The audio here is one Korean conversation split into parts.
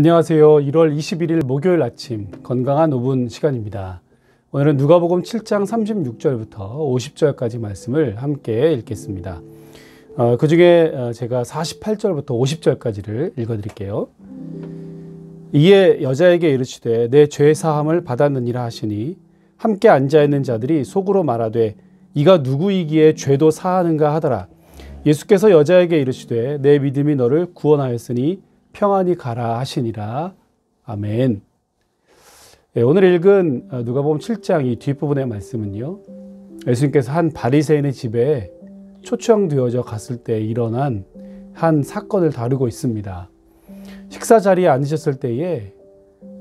안녕하세요. 1월 21일 목요일 아침 건강한 5분 시간입니다. 오늘은 누가복음 7장 36절부터 50절까지 말씀을 함께 읽겠습니다. 어, 그 중에 어, 제가 48절부터 50절까지를 읽어드릴게요. 이에 여자에게 이르시되 내 죄 사함을 받았느니라 하시니 함께 앉아 있는 자들이 속으로 말하되 이가 누구이기에 죄도 사하는가 하더라. 예수께서 여자에게 이르시되 내 믿음이 너를 구원하였으니 평안히 가라 하시니라. 아멘. 네, 오늘 읽은 어, 누가복음 7장 이 뒷부분의 말씀은요. 예수님께서 한 바리새인의 집에 초청되어져 갔을 때 일어난 한 사건을 다루고 있습니다. 식사 자리에 앉으셨을 때에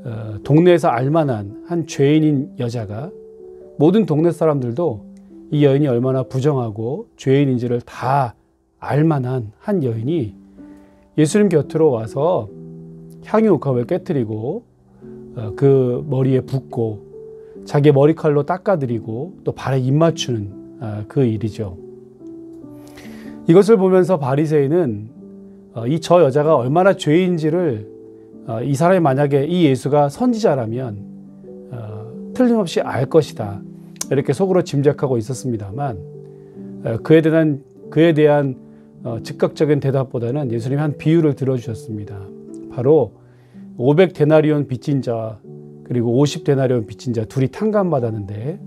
어, 동네에서 알만한 한 죄인인 여자가 모든 동네 사람들도 이 여인이 얼마나 부정하고 죄인인지를 다 알만한 한 여인이 예수님 곁으로 와서 향유 옥합을 깨뜨리고 어, 그 머리에 붓고 자기 머리칼로 닦아드리고 또 발에 입 맞추는 어, 그 일이죠. 이것을 보면서 바리새인은 어, 이저 여자가 얼마나 죄인지를 이 사람이 만약에 이 예수가 선지자라면 틀림없이 알 것이다 이렇게 속으로 짐작하고 있었습니다만 그에 대한 그에 대한 어, 즉각적인 대답보다는 예수님이 한 비유를 들어주셨습니다. 바로 500데나리온 빚진 자 그리고 50데나리온 빚진 자 둘이 탕감 받았는데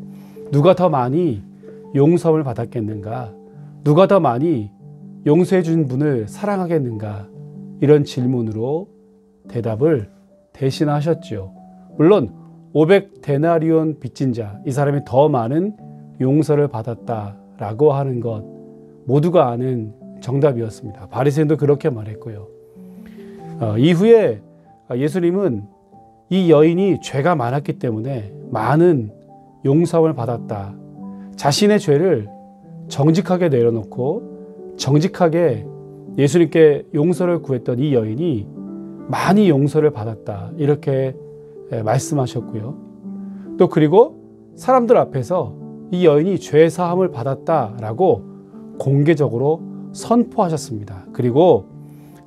누가 더 많이 용서를 받았겠는가? 누가 더 많이 용서해 준 분을 사랑하겠는가? 이런 질문으로 대답을 대신하셨죠. 물론 500데나리온 빚진 자, 이 사람이 더 많은 용서를 받았다라고 하는 것 모두가 아는 정답이었습니다. 바리새인도 그렇게 말했고요. 어, 이후에 예수님은 이 여인이 죄가 많았기 때문에 많은 용서를 받았다. 자신의 죄를 정직하게 내려놓고 정직하게 예수님께 용서를 구했던 이 여인이 많이 용서를 받았다. 이렇게 말씀하셨고요. 또 그리고 사람들 앞에서 이 여인이 죄 사함을 받았다라고 공개적으로 선포하셨습니다. 그리고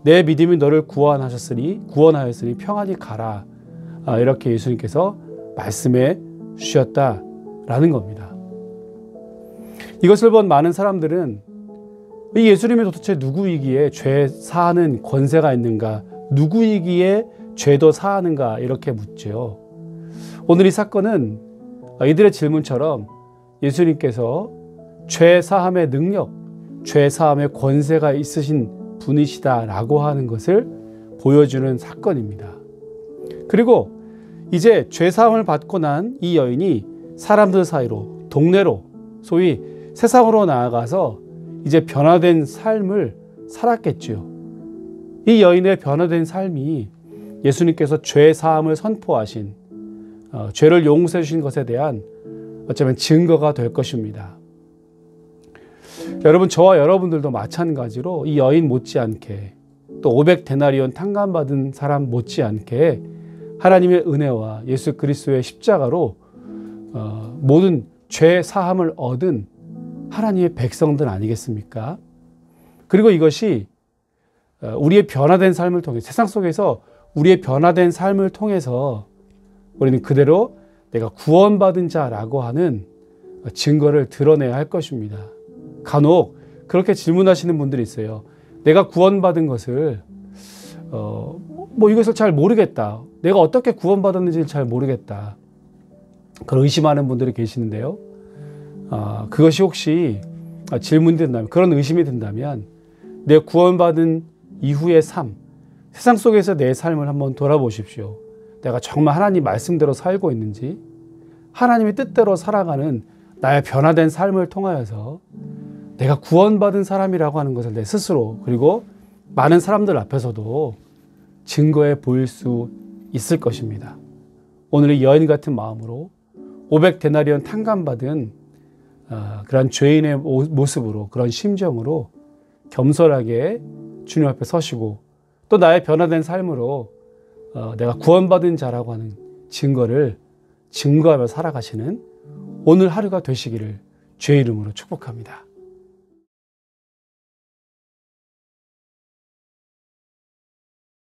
내 믿음이 너를 구원하셨으니 구원하였으니 평안히 가라. 아, 이렇게 예수님께서 말씀해 주셨다라는 겁니다. 이것을 본 많은 사람들은 이 예수님이 도대체 누구이기에 죄 사하는 권세가 있는가? 누구이기에 죄도 사하는가? 이렇게 묻죠. 오늘 이 사건은 이들의 질문처럼 예수님께서 죄 사함의 능력, 죄 사함의 권세가 있으신 분이시다라고 하는 것을 보여주는 사건입니다. 그리고 이제 죄 사함을 받고 난 이 여인이 사람들 사이로 동네로 소위 세상으로 나아가서 이제 변화된 삶을 살았겠지요. 이 여인의 변화된 삶이 예수님께서 죄 사함을 선포하신 어, 죄를 용서해 주신 것에 대한 어쩌면 증거가 될 것입니다. 여러분 저와 여러분들도 마찬가지로 이 여인 못지않게 또 500데나리온 탕감받은 사람 못지않게 하나님의 은혜와 예수 그리스도의 십자가로 어, 모든 죄 사함을 얻은 하나님의 백성들 아니겠습니까? 그리고 이것이 어, 우리의 변화된 삶을 통해 세상 속에서 우리의 변화된 삶을 통해서 우리는 그대로 내가 구원받은 자라고 하는 증거를 드러내야 할 것입니다. 간혹 그렇게 질문하시는 분들이 있어요. 내가 구원받은 것을 어, 뭐 이것을 잘 모르겠다. 내가 어떻게 구원받았는지를 잘 모르겠다. 그런 의심하는 분들이 계시는데요. 아, 그것이 혹시 질문이 된다면, 그런 의심이 든다면, 내 구원받은 이후의 삶, 세상 속에서 내 삶을 한번 돌아보십시오. 내가 정말 하나님 말씀대로 살고 있는지, 하나님의 뜻대로 살아가는 나의 변화된 삶을 통하여서 내가 구원받은 사람이라고 하는 것을 내 스스로 그리고 많은 사람들 앞에서도 증거해 보일 수 있을 것입니다. 오늘 이 여인 같은 마음으로 500데나리온 탕감받은 어, 그런 죄인의 모습으로 그런 심정으로 겸손하게 주님 앞에 서시고 또 나의 변화된 삶으로 어, 내가 구원받은 자라고 하는 증거를 증거하며 살아가시는 오늘 하루가 되시기를 주의 이름으로 축복합니다.